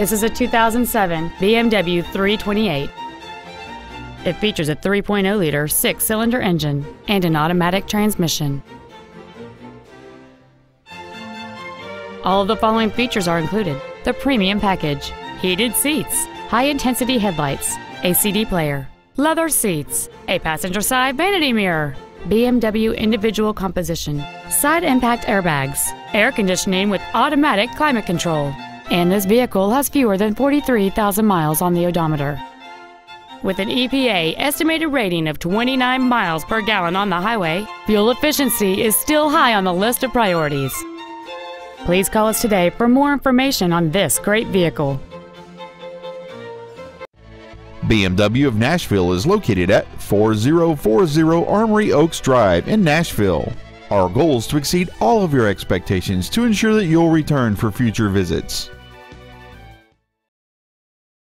This is a 2007 BMW 328. It features a 3.0 liter six cylinder engine and an automatic transmission. All of the following features are included the premium package, heated seats, high intensity headlights, a CD player, leather seats, a passenger side vanity mirror, BMW individual composition, side impact airbags, air conditioning with automatic climate control, and this vehicle has fewer than 43,000 miles on the odometer. With an EPA estimated rating of 29 miles per gallon on the highway, fuel efficiency is still high on the list of priorities. Please call us today for more information on this great vehicle. BMW of Nashville is located at 4040 Armory Oaks Drive in Nashville. Our goal is to exceed all of your expectations to ensure that you'll return for future visits.